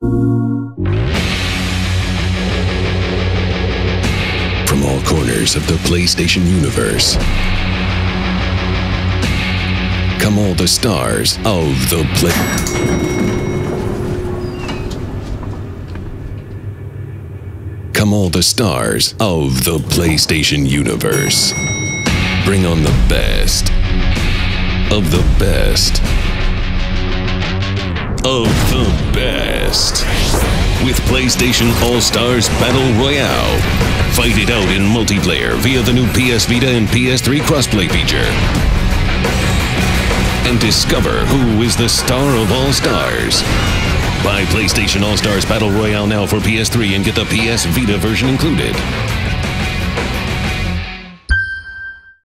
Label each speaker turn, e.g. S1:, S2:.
S1: From all corners of the PlayStation universe come all the stars of the play. Come all the stars of the PlayStation universe. Bring on the best of the best of the best with PlayStation All Stars Battle Royale. Fight it out in multiplayer via the new PS Vita and PS3 crossplay feature. And discover who is the star of all stars. Buy PlayStation All Stars Battle Royale now for PS3 and get the PS Vita version included.